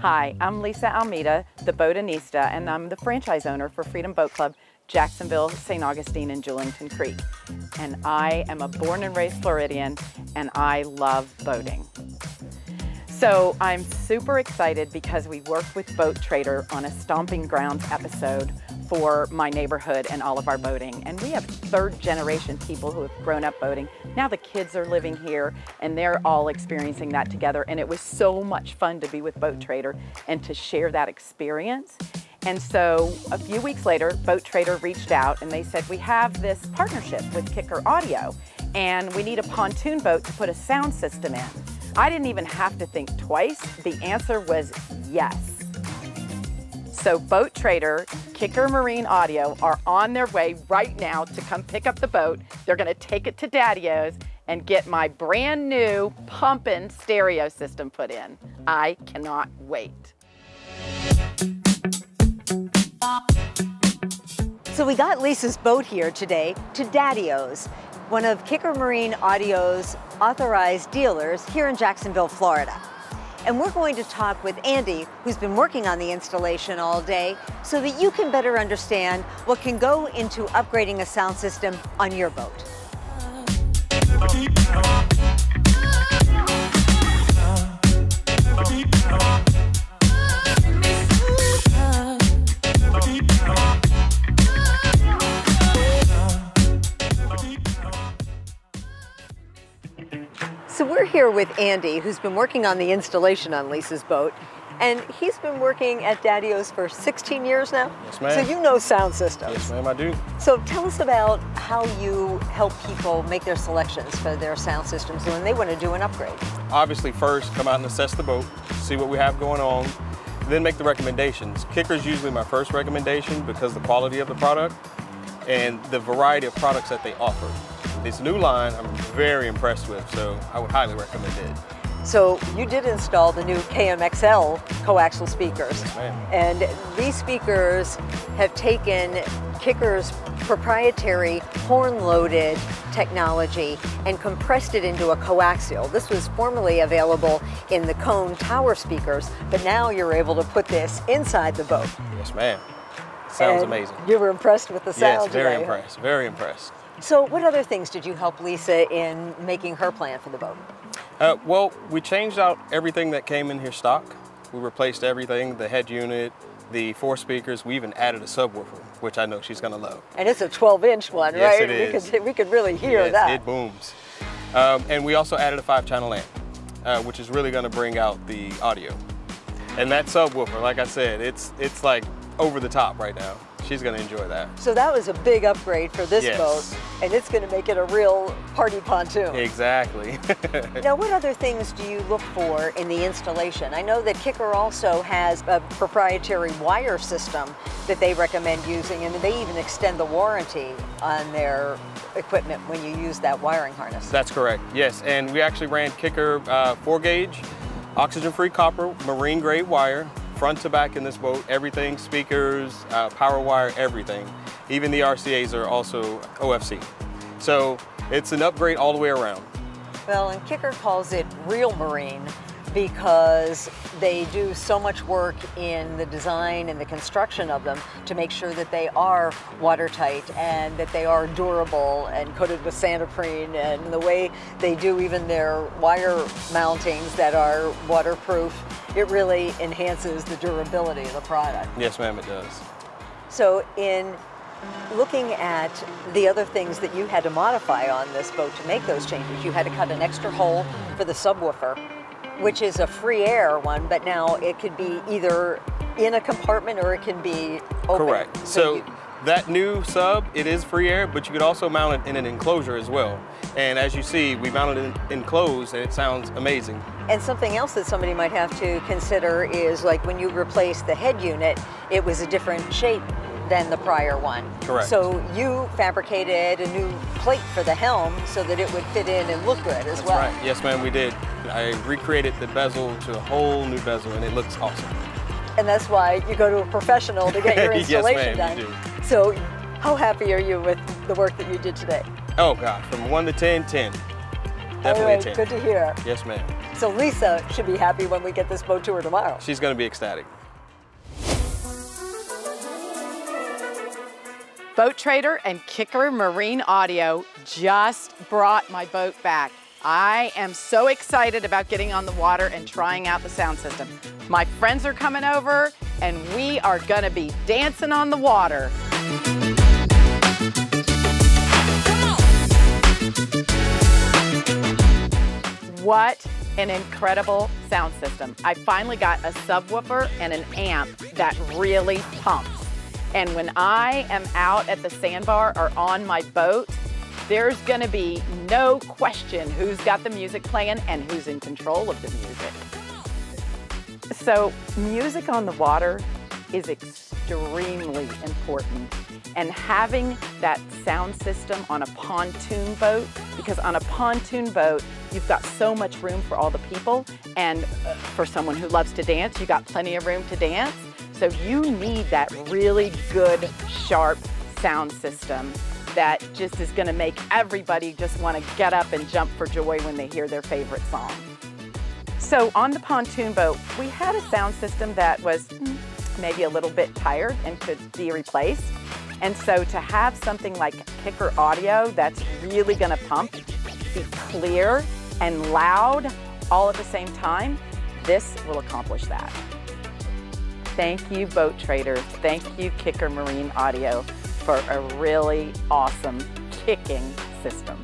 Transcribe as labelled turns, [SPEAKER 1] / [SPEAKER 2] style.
[SPEAKER 1] Hi, I'm Lisa Almeida, the Boatanista, and I'm the franchise owner for Freedom Boat Club, Jacksonville, St. Augustine, and Julington Creek. And I am a born and raised Floridian, and I love boating. So I'm super excited because we worked with Boat Trader on a Stomping Grounds episode for my neighborhood and all of our boating. And we have third generation people who have grown up boating. Now the kids are living here and they're all experiencing that together. And it was so much fun to be with Boat Trader and to share that experience. And so a few weeks later, Boat Trader reached out and they said, we have this partnership with Kicker Audio and we need a pontoon boat to put a sound system in. I didn't even have to think twice. The answer was yes. So Boat Trader, Kicker Marine Audio are on their way right now to come pick up the boat. They're gonna take it to Daddy-O's and get my brand new pumping stereo system put in. I cannot wait.
[SPEAKER 2] So we got Lisa's boat here today to Daddy-O's one of Kicker Marine Audio's authorized dealers here in Jacksonville, Florida. And we're going to talk with Andy, who's been working on the installation all day, so that you can better understand what can go into upgrading a sound system on your boat. So we're here with Andy, who's been working on the installation on Lisa's boat. And he's been working at Daddy-O's for 16 years now?
[SPEAKER 3] Yes, ma'am.
[SPEAKER 2] So you know sound systems.
[SPEAKER 3] Yes, ma'am, I do.
[SPEAKER 2] So tell us about how you help people make their selections for their sound systems when they want to do an upgrade.
[SPEAKER 3] Obviously, first come out and assess the boat, see what we have going on, then make the recommendations. Kicker's usually my first recommendation because the quality of the product and the variety of products that they offer. This new line I'm very impressed with, so I would highly recommend it.
[SPEAKER 2] So you did install the new KMXL coaxial speakers.
[SPEAKER 3] Yes.
[SPEAKER 2] And these speakers have taken Kicker's proprietary horn-loaded technology and compressed it into a coaxial. This was formerly available in the cone tower speakers, but now you're able to put this inside the boat.
[SPEAKER 3] Yes, ma'am. Sounds
[SPEAKER 2] And
[SPEAKER 3] amazing.
[SPEAKER 2] You were impressed with the sound
[SPEAKER 3] Yes, very
[SPEAKER 2] today.
[SPEAKER 3] impressed, very impressed.
[SPEAKER 2] So what other things did you help Lisa in making her plan for the boat?
[SPEAKER 3] Uh, well, we changed out everything that came in here stock. We replaced everything, the head unit, the four speakers. We even added a subwoofer, which I know she's gonna love.
[SPEAKER 2] And it's a 12-inch one,
[SPEAKER 3] Yes,
[SPEAKER 2] right?
[SPEAKER 3] it
[SPEAKER 2] We
[SPEAKER 3] is.
[SPEAKER 2] could we could really hear
[SPEAKER 3] Yes,
[SPEAKER 2] that.
[SPEAKER 3] It booms. Um, and we also added a five channel amp, uh, which is really gonna bring out the audio. And that subwoofer, like I said, it's, it's like over the top right now. She's gonna enjoy that.
[SPEAKER 2] So that was a big upgrade for this
[SPEAKER 3] Yes.
[SPEAKER 2] boat, and it's going to make it a real party pontoon.
[SPEAKER 3] Exactly.
[SPEAKER 2] Now, what other things do you look for in the installation? I know that Kicker also has a proprietary wire system that they recommend using, and they even extend the warranty on their equipment when you use that wiring harness.
[SPEAKER 3] That's correct, yes. And we actually ran Kicker uh, four gauge, oxygen free copper, marine grade wire, front to back in this boat, everything, speakers, uh, power wire, everything. Even the RCAs are also OFC. So it's an upgrade all the way around.
[SPEAKER 2] Well, and Kicker calls it real marine because they do so much work in the design and the construction of them to make sure that they are watertight and that they are durable and coated with santoprene and the way they do even their wire mountings that are waterproof, it really enhances the durability of the product.
[SPEAKER 3] Yes, ma'am, it does.
[SPEAKER 2] So in looking at the other things that you had to modify on this boat to make those changes, you had to cut an extra hole for the subwoofer, which is a free air one, but now it could be either in a compartment or it can be open.
[SPEAKER 3] Correct. So
[SPEAKER 2] you-
[SPEAKER 3] that new sub, it is free air, but you could also mount it in an enclosure as well. And as you see, we mounted it enclosed and it sounds amazing.
[SPEAKER 2] and something else that somebody might have to consider is like when you replace the head unit, it was a different shape than the prior one.
[SPEAKER 3] Correct.
[SPEAKER 2] So you fabricated a new plate for the helm so that it would fit in and look good as
[SPEAKER 3] That's
[SPEAKER 2] well.
[SPEAKER 3] right. Yes, ma'am, we did. I recreated the bezel to a whole new bezel and it looks awesome.
[SPEAKER 2] And that's why you go to a professional to get your
[SPEAKER 3] Yes,
[SPEAKER 2] installation
[SPEAKER 3] ma'am, you
[SPEAKER 2] done. So how happy are you with the work that you did today?
[SPEAKER 3] Oh God, from one to 10, 10. Definitely
[SPEAKER 2] All right,
[SPEAKER 3] a 10.
[SPEAKER 2] good to hear.
[SPEAKER 3] Yes, ma'am.
[SPEAKER 2] So Lisa should be happy when we get this boat tour tomorrow.
[SPEAKER 3] She's going to be ecstatic.
[SPEAKER 1] Boat Trader and Kicker Marine Audio just brought my boat back. I am so excited about getting on the water and trying out the sound system. My friends are coming over and we are gonna be dancing on the water. What an incredible sound system. I finally got a subwoofer and an amp that really pumps. And when I am out at the sandbar or on my boat, there's gonna be no question who's got the music playing and who's in control of the music. So music on the water is extremely important. And having that sound system on a pontoon boat, because on a pontoon boat, you've got so much room for all the people. And uh, for someone who loves to dance, you've got plenty of room to dance. So you need that really good, sharp sound system that just is gonna make everybody just wanna get up and jump for joy when they hear their favorite song. So on the pontoon boat, we had a sound system that was mm, maybe a little bit tired and could be replaced. And so to have something like Kicker Audio that's really gonna pump, be clear and loud all at the same time, this will accomplish that. Thank you, Boat Trader. Thank you, Kicker Marine Audio, for a really awesome kicking system.